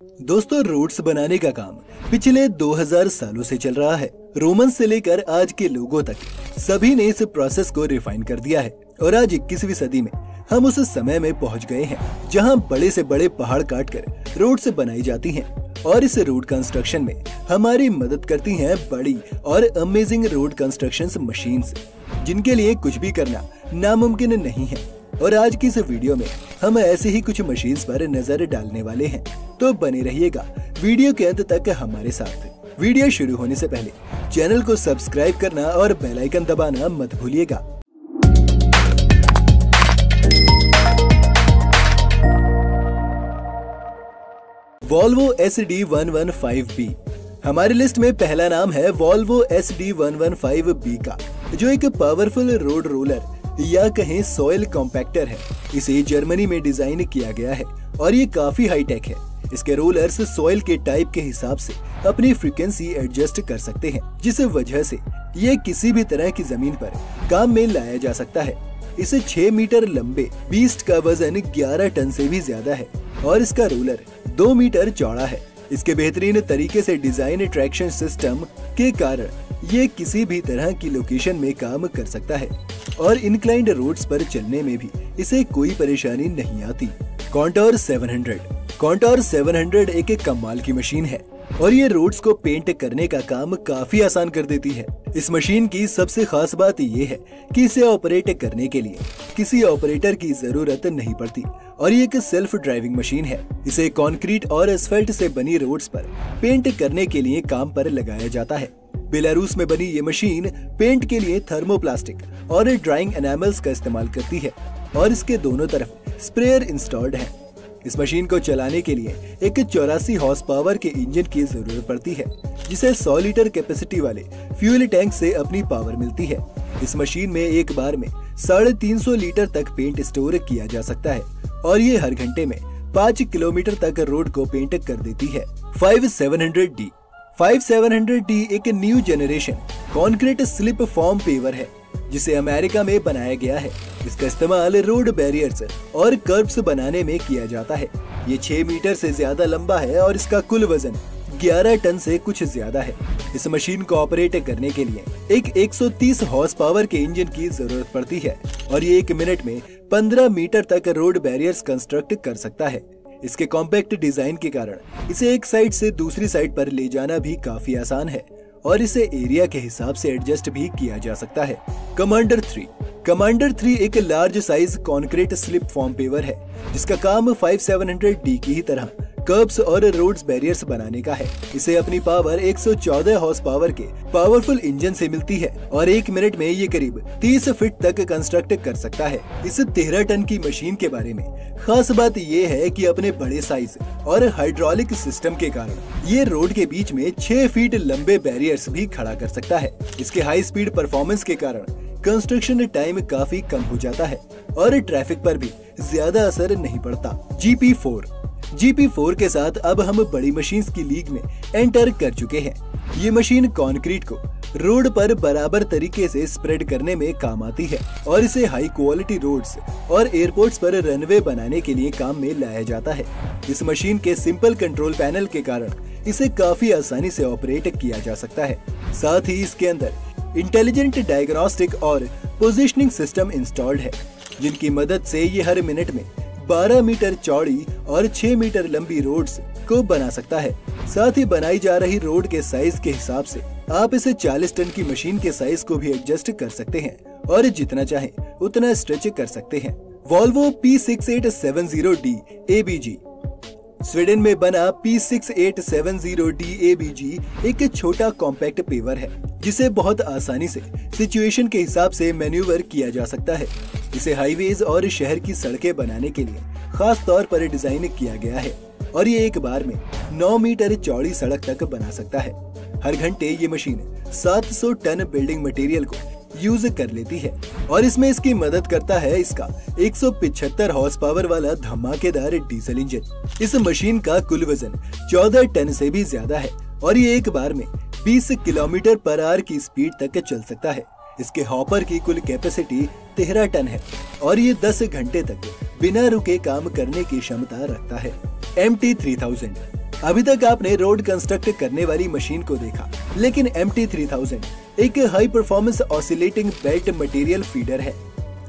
दोस्तों रोड्स बनाने का काम पिछले 2000 सालों से चल रहा है। रोमन से लेकर आज के लोगों तक सभी ने इस प्रोसेस को रिफाइन कर दिया है और आज 21वीं सदी में हम उस समय में पहुँच गए हैं जहाँ बड़े से बड़े पहाड़ काट कर रोड्स बनाई जाती हैं और इस रोड कंस्ट्रक्शन में हमारी मदद करती हैं बड़ी और अमेजिंग रोड कंस्ट्रक्शन मशीन जिनके लिए कुछ भी करना नामुमकिन नहीं है। और आज की इस वीडियो में हम ऐसे ही कुछ मशीन पर नज़र डालने वाले हैं। तो बने रहिएगा। वीडियो के अंत तक हमारे साथ। वीडियो शुरू होने से पहले, चैनल को सब्सक्राइब करना और बेल आइकन दबाना मत भूलिएगा। Volvo S D one one five B हमारी लिस्ट में पहला नाम है Volvo S D one one five B का, जो एक पावरफुल रोड रोलर या कहें सॉइल कॉम्पैक्टर है। इसे जर्मनी में डिज़ाइन किया गया है और ये काफ़ी हाईटेक है। इसके रोलर्स सॉइल के टाइप के हिसाब से अपनी फ्रीक्वेंसी एडजस्ट कर सकते हैं, जिस वजह से ये किसी भी तरह की ज़मीन पर काम में लाया जा सकता है। इसे 6 मीटर लंबे बीस्ट का वज़न 11 टन से भी ज़्यादा है और इसका रोलर 2 मीटर चौड़ा है। इसके बेहतरीन तरीके से डिज़ाइन ट्रैक्शन सिस्टम के कारण ये किसी भी तरह की लोकेशन में काम कर सकता है और इनक्लाइंड रोड्स पर चलने में भी इसे कोई परेशानी नहीं आती। कॉन्टोर 700 कॉन्टोर 700 एक एक कमाल की मशीन है और ये रोड्स को पेंट करने का काम काफ़ी आसान कर देती है। इस मशीन की सबसे खास बात ये है कि इसे ऑपरेट करने के लिए किसी ऑपरेटर की ज़रूरत नहीं पड़ती और ये एक सेल्फ ड्राइविंग मशीन है। इसे कंक्रीट और एसफल्ट से बनी रोड्स पर पेंट करने के लिए काम पर लगाया जाता है। बेलारूस में बनी ये मशीन पेंट के लिए थर्मोप्लास्टिक और ड्राइंग एनामल्स का इस्तेमाल करती है और इसके दोनों तरफ़ स्प्रेयर इंस्टॉल्ड है। इस मशीन को चलाने के लिए एक चौरासी हॉर्स पावर के इंजन की ज़रूरत पड़ती है, जिसे 100 लीटर कैपेसिटी वाले फ्यूल टैंक से अपनी पावर मिलती है। इस मशीन में एक बार में साढ़े तीन सौ लीटर तक पेंट स्टोर किया जा सकता है, और ये हर घंटे में पाँच किलोमीटर तक रोड को पेंट कर देती है। Five seven hundred D. Five seven hundred D एक new generation concrete slip form paver है। जिसे अमेरिका में बनाया गया है। इसका इस्तेमाल रोड बैरियर्स और कर्ब्स बनाने में किया जाता है। ये छह मीटर से ज़्यादा लंबा है और इसका कुल वज़न 11 टन से कुछ ज़्यादा है। इस मशीन को ऑपरेट करने के लिए एक 130 हॉर्स पावर के इंजन की ज़रूरत पड़ती है और ये एक मिनट में 15 मीटर तक रोड बैरियर्स कंस्ट्रक्ट कर सकता है। इसके कॉम्पैक्ट डिज़ाइन के कारण इसे एक साइड से दूसरी साइड पर ले जाना भी काफ़ी आसान है। और इसे एरिया के हिसाब से एडजस्ट भी किया जा सकता है। कमांडर थ्री कमांडर थ्री एक large size concrete slip form paver है, जिसका काम 5700 डी की ही तरह। कर्ब्स और रोड्स बैरियर्स बनाने का है। इसे अपनी पावर 114 हॉर्स पावर के पावरफुल इंजन से मिलती है और एक मिनट में ये करीब 30 फीट तक कंस्ट्रक्ट कर सकता है। इस 13 टन की मशीन के बारे में खास बात ये है कि अपने बड़े साइज़ और हाइड्रोलिक सिस्टम के कारण ये रोड के बीच में छह फीट लंबे बैरियर्स भी खड़ा कर सकता है। इसके हाई स्पीड परफॉर्मेंस के कारण कंस्ट्रक्शन टाइम काफ़ी कम हो जाता है और ट्रैफ़िक पर भी ज़्यादा असर नहीं पड़ता। जीपी फोर जीपी फोर के साथ अब हम बड़ी मशीन की लीग में एंटर कर चुके हैं। ये मशीन कॉन्क्रीट को रोड पर बराबर तरीके से स्प्रेड करने में काम आती है और इसे हाई क्वालिटी रोड्स और एयरपोर्ट्स पर रनवे बनाने के लिए काम में लाया जाता है। इस मशीन के सिंपल कंट्रोल पैनल के कारण इसे काफ़ी आसानी से ऑपरेट किया जा सकता है। साथ ही इसके अंदर इंटेलिजेंट डायग्नोस्टिक और पोजिशनिंग सिस्टम इंस्टॉल्ड है, जिनकी मदद से ये हर मिनट में 12 मीटर चौड़ी और 6 मीटर लंबी रोड्स को बना सकता है। साथ ही बनाई जा रही रोड के साइज़ के हिसाब से आप इसे 40 टन की मशीन के साइज़ को भी एडजस्ट कर सकते हैं और जितना चाहे, उतना स्ट्रेच कर सकते हैं। Volvo P six eight seven zero D A B G Sweden में बना P six eight seven zero D A B G एक छोटा कॉम्पैक्ट पेवर है, जिसे बहुत आसानी से सिचुएशन के हिसाब से मैन्यूवर किया जा सकता है। इसे हाईवेज और शहर की सड़कें बनाने के लिए खास तौर पर डिज़ाइन किया गया है। और ये एक बार में 9 मीटर चौड़ी सड़क तक बना सकता है। हर घंटे ये मशीन 700 टन बिल्डिंग मटेरियल को यूज़ कर लेती है। और इसमें इसकी मदद करता है इसका 175 हॉर्स पावर वाला धमाकेदार डीजल इंजन इस मशीन का कुल वज़न 14 टन से भी ज़्यादा है। और ये एक बार में 20 किलोमीटर पर आवर की स्पीड तक चल सकता है। इसके हॉपर की कुल कैपेसिटी तेरह टन है और ये 10 घंटे तक बिना रुके काम करने की क्षमता रखता है। एम टी थ्री थाउज़ेंड अभी तक आपने रोड कंस्ट्रक्ट करने वाली मशीन को देखा, लेकिन एम टी एक high performance oscillating belt material feeder है।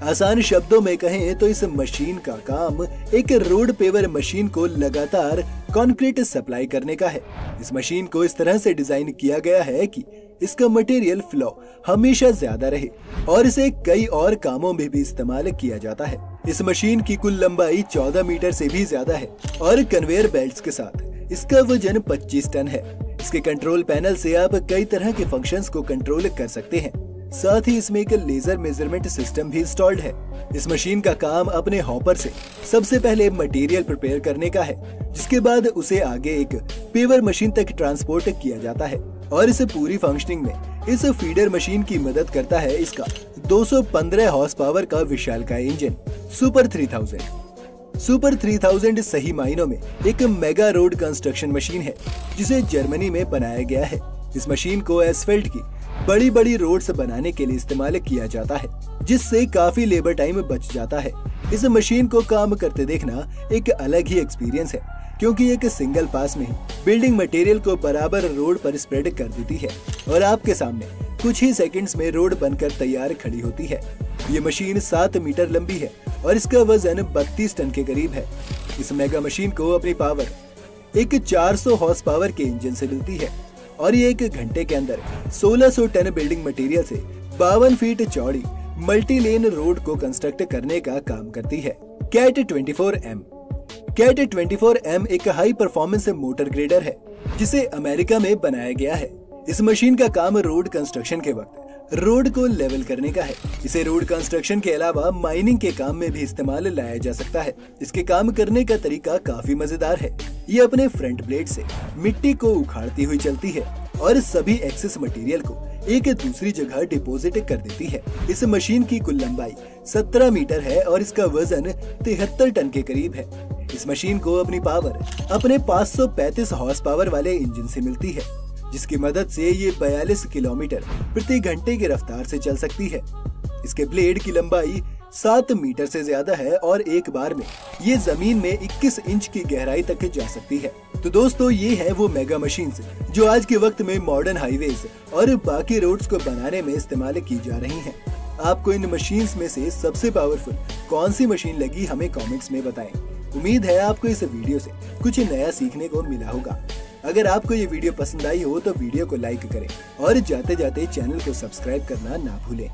आसान शब्दों में कहें तो इस मशीन का काम एक रोड पेवर मशीन को लगातार कंक्रीट सप्लाई करने का है। इस मशीन को इस तरह से डिज़ाइन किया गया है कि इसका मटेरियल फ्लो हमेशा ज़्यादा रहे और इसे कई और कामों में भी इस्तेमाल किया जाता है। इस मशीन की कुल लंबाई 14 मीटर से भी ज़्यादा है और कन्वेयर बेल्ट के साथ इसका वज़न 25 टन है। इसके कंट्रोल पैनल से आप कई तरह के फ़ंक्शंस को कंट्रोल कर सकते हैं। साथ ही इसमें एक लेजर मेज़रमेंट सिस्टम भी इंस्टॉल्ड है। इस मशीन का काम अपने हॉपर से सबसे पहले मटेरियल प्रिपेयर करने का है, जिसके बाद उसे आगे एक पेवर मशीन तक ट्रांसपोर्ट किया जाता है और इस पूरी फंक्शनिंग में इस फीडर मशीन की मदद करता है इसका 215 हॉर्स पावर का विशाल का इंजन सुपर 3000 सुपर 3000 सही मायनों में एक मेगा रोड कंस्ट्रक्शन मशीन है, जिसे जर्मनी में बनाया गया है। इस मशीन को एसफेल्ट की बड़ी बड़ी रोड्स बनाने के लिए इस्तेमाल किया जाता है, जिससे काफ़ी लेबर टाइम बच जाता है। इस मशीन को काम करते देखना एक अलग ही एक्सपीरियंस है, क्योंकि एक सिंगल पास में बिल्डिंग मटेरियल को बराबर रोड पर स्प्रेड कर देती है और आपके सामने कुछ ही सेकंड्स में रोड बनकर तैयार खड़ी होती है। ये मशीन सात मीटर लंबी है और इसका वज़न बत्तीस टन के करीब है। इस मेगा मशीन को अपनी पावर एक 400 हॉर्स पावर के इंजन से मिलती है। और ये एक घंटे के अंदर 1600 टन बिल्डिंग मटेरियल से बावन फीट चौड़ी मल्टी लेन रोड को कंस्ट्रक्ट करने का काम करती है। कैट 24 एम कैट 24 एम एक हाई परफॉर्मेंस मोटर ग्रेडर है, जिसे अमेरिका में बनाया गया है। इस मशीन का काम रोड कंस्ट्रक्शन के वक्त रोड को लेवल करने का है। इसे रोड कंस्ट्रक्शन के अलावा माइनिंग के काम में भी इस्तेमाल लाया जा सकता है। इसके काम करने का तरीका काफ़ी मज़ेदार है। ये अपने फ्रंट ब्लेड से मिट्टी को उखाड़ती हुई चलती है और सभी एक्सेस मटेरियल को एक दूसरी जगह डिपॉजिट कर देती है। इस मशीन की कुल लंबाई 17 मीटर है और इसका वज़न तिहत्तर टन के करीब है। इस मशीन को अपनी पावर अपने 535 हॉर्स पावर वाले इंजन से मिलती है। जिसकी मदद से ये 42 किलोमीटर प्रति घंटे की रफ्तार से चल सकती है इसके ब्लेड की लंबाई सात मीटर से ज़्यादा है और एक बार में ये ज़मीन में 21 इंच की गहराई तक जा सकती है तो दोस्तों, ये है वो मेगा मशीन जो आज के वक्त में मॉडर्न हाईवेज और बाकी रोड्स को बनाने में इस्तेमाल की जा रही हैं। आपको इन मशीन में से सबसे पावरफुल कौन सी मशीन लगी हमें कमेंट्स में बताएँ। उम्मीद है आपको इस वीडियो से कुछ नया सीखने को मिला होगा अगर आपको ये वीडियो पसंद आई हो तो वीडियो को लाइक करें और जाते जाते चैनल को सब्सक्राइब करना ना भूलें।